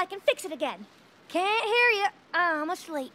I can fix it again. Can't hear you. I'm asleep.